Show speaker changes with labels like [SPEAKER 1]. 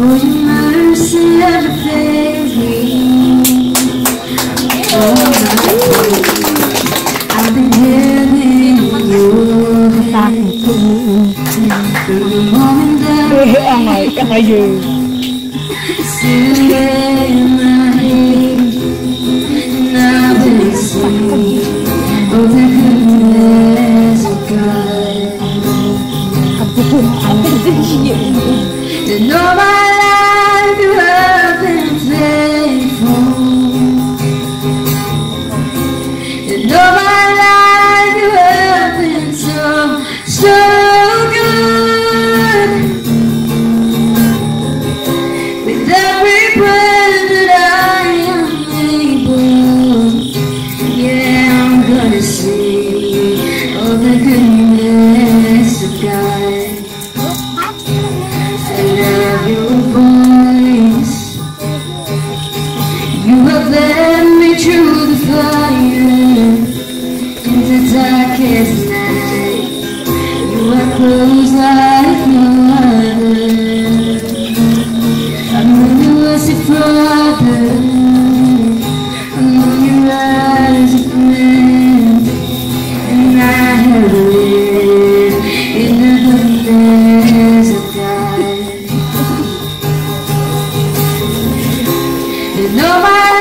[SPEAKER 1] your mercy never fails. Oh, I've been having you the moment that
[SPEAKER 2] ăn gì
[SPEAKER 1] the goodness of God. Love your voice. You have led me through the fire in the darkest night. You are close No matter